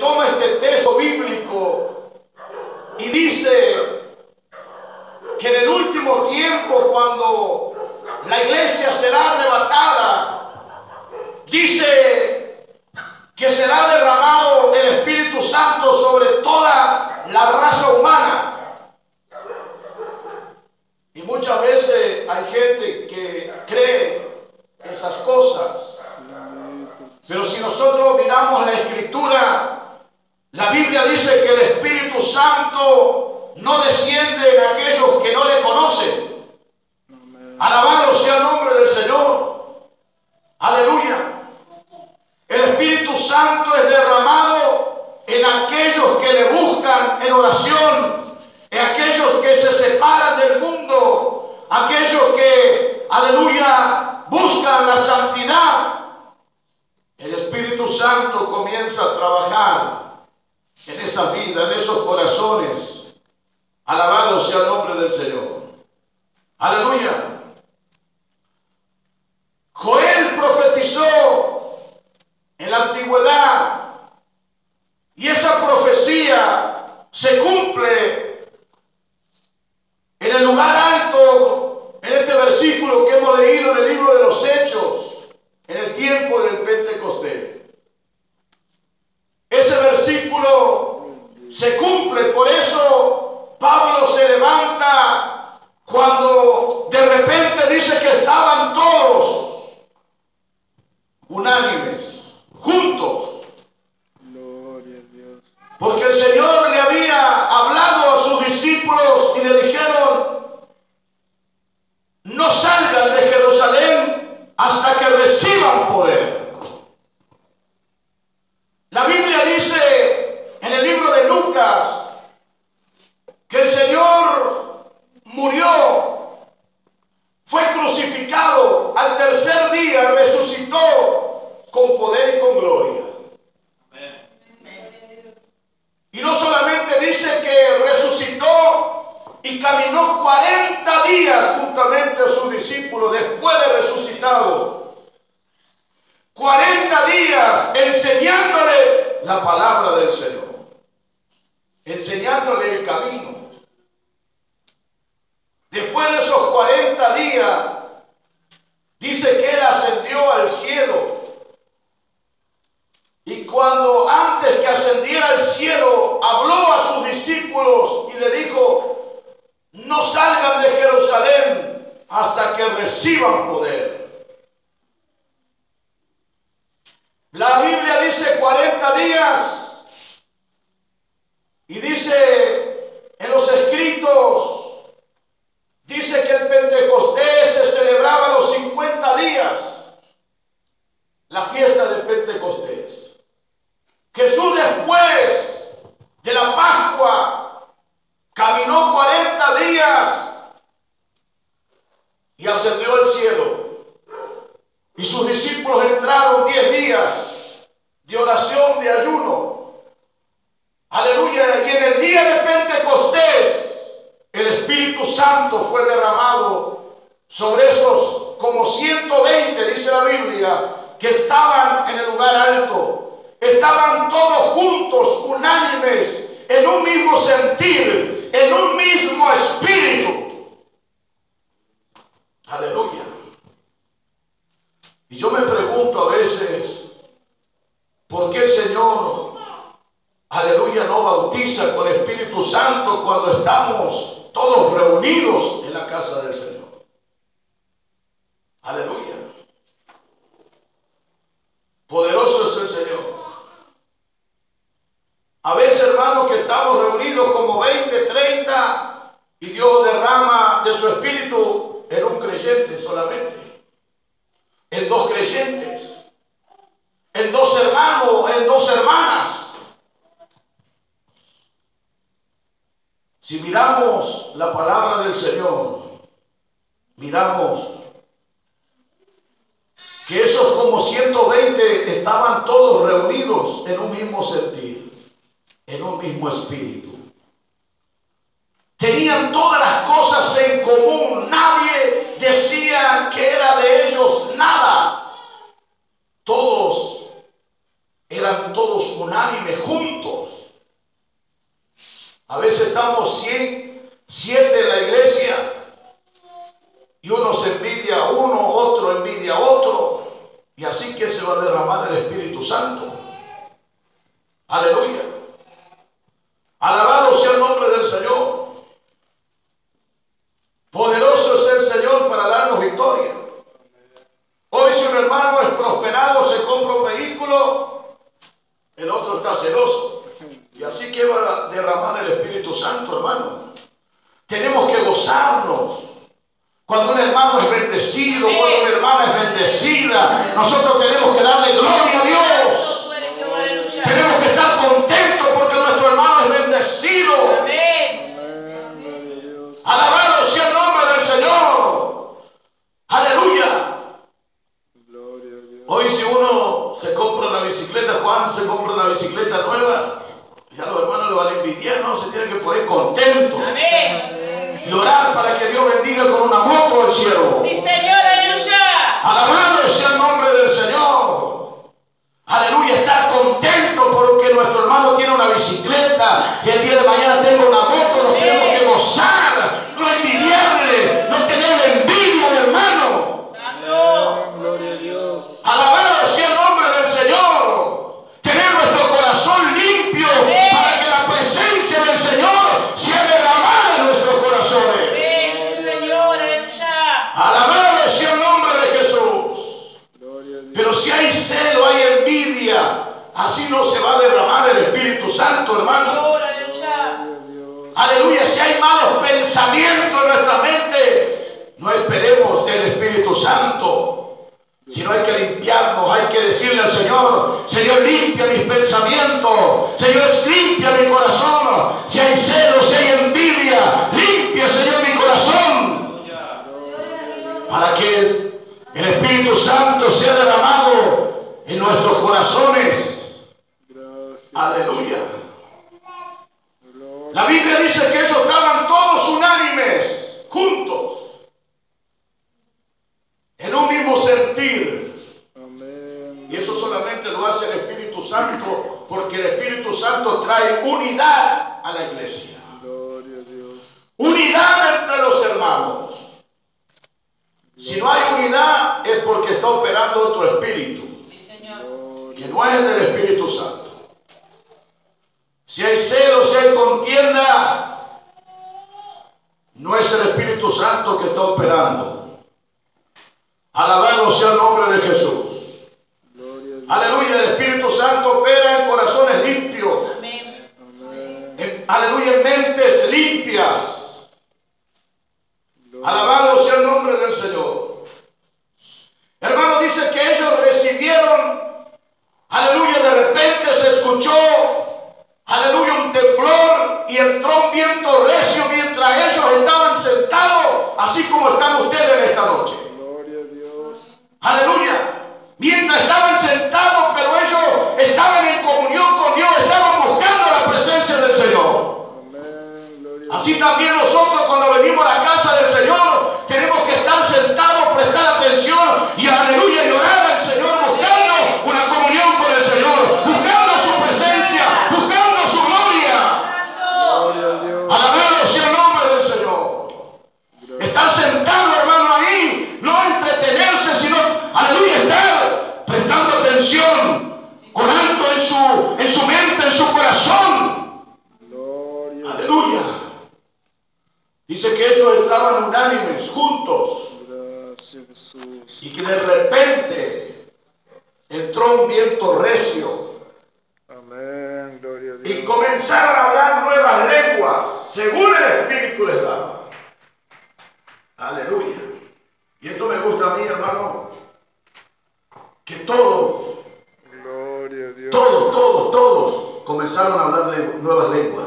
toma este texto bíblico y dice que en el último tiempo, cuando la iglesia será arrebatada, dice que será derramado el Espíritu Santo sobre toda la raza humana. Y muchas veces hay gente que cree esas cosas. Pero si nosotros miramos la escritura, la Biblia dice que el Espíritu Santo no desciende en aquellos que no le conocen. Alabado sea el nombre del Señor. Aleluya. El Espíritu Santo es derramado en aquellos que le buscan en oración, en aquellos que se separan del mundo, aquellos que, aleluya, buscan la santidad. El Espíritu Santo comienza a trabajar en esa vida, en esos corazones. Alabado sea el nombre del Señor. Aleluya. Joel profetizó en la antigüedad y esa profecía se cumple en el lugar alto, en este versículo que hemos leído en el libro de los Hechos, en el tiempo del Pentecostés. Ese versículo se cumple, por eso Pablo se levanta cuando de repente dice que estaban todos unánimes, juntos. Porque el Señor le había hablado a sus discípulos y le dijeron, no salgan de Jerusalén hasta que reciban poder. La Biblia dice en el libro de Lucas que el Señor murió, fue crucificado, al tercer día resucitó con poder y con gloria. Y no solamente dice que resucitó y caminó 40 días juntamente a sus después de resucitado. 40 días enseñándole la palabra del Señor, enseñándole el camino. Después de esos 40 días, dice que él ascendió al cielo. Y cuando antes que ascendiera al cielo, habló a sus discípulos y le dijo, no salgan de Jerusalén hasta que reciban poder. La Biblia dice 40 días y dice en los escritos, dice que el Pentecostés se celebraba los 50 días, la fiesta del Pentecostés. Jesús después de la Pascua caminó 40 días y ascendió al cielo. Y sus discípulos entraron 10 días de oración, de ayuno. Aleluya. Y en el día de Pentecostés el Santo fue derramado sobre esos como 120, dice la Biblia, que estaban en el lugar alto estaban todos juntos, unánimes, en un mismo sentir, en un mismo espíritu. Aleluya. Y yo me pregunto a veces, ¿por qué el Señor, aleluya, no bautiza con Espíritu Santo cuando estamos todos reunidos en la casa del Señor? Aleluya. Poderoso es el Señor. A veces, hermanos, que estamos reunidos como 20, 30 y Dios derrama de su espíritu en un creyente solamente, en dos creyentes, en dos hermanos, en dos hermanas. Si la palabra del Señor, miramos que esos como 120 estaban todos reunidos en un mismo sentir en un mismo espíritu. Tenían todas las cosas en común. Nadie decía que era de ellos nada. Todos eran todos unánimes juntos. A veces estamos 100, siete en la iglesia y uno se envidia a uno, otro envidia a otro. Y así que se va a derramar el Espíritu Santo. Aleluya. Alabado sea el nombre del Señor. Poderoso es el Señor para darnos victoria. Hoy si un hermano es prosperado, se compra un vehículo, el otro está celoso. Y así que va a derramar el Espíritu Santo, hermano. Gozarnos. Cuando un hermano es bendecido, cuando una hermana es bendecida, nosotros tenemos que darle gloria a Dios. Tenemos que estar contentos porque nuestro hermano es bendecido. Alabado sea el nombre del Señor. Aleluya. Hoy si uno se compra una bicicleta, Juan se compra una bicicleta nueva, ya los hermanos lo van a envidiar, no, se tiene que poner contento. Y orar para que Dios bendiga con una moto al cielo. Sí, Señor, aleluya. Alabado sea el nombre del Señor. Aleluya, estar contento porque nuestro hermano tiene una bicicleta que limpiarnos, hay que decirle al Señor, Señor, limpia mis pensamientos, Señor, limpia mi corazón. Si hay celo, si hay envidia, limpia, Señor, mi corazón. Para que el, Espíritu Santo sea derramado en nuestros corazones. Aleluya. La Biblia dice que ellos estaban todos unánimes, juntos, en un mismo sentir. Amén. Y eso solamente lo hace el Espíritu Santo, porque el Espíritu Santo trae unidad a la iglesia. Unidad entre los hermanos. Si no hay unidad es porque está operando otro espíritu, que no es del Espíritu Santo. Si hay celo, si hay contienda, no es el Espíritu Santo que está operando. Alabado sea el nombre de Jesús. Aleluya, el Espíritu Santo opera en corazones limpios. Amén. Aleluya, en mentes limpias. Dice que ellos estaban unánimes, juntos, Gracias, Jesús. y que de repente entró un viento recio Amén. Gloria a y Dios. comenzaron a hablar nuevas lenguas, según el Espíritu les daba. Aleluya. Y esto me gusta a mí, hermano, que todos, Gloria a Dios. todos, todos, todos comenzaron a hablar de nuevas lenguas.